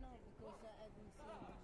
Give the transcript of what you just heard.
No, because I haven't seen.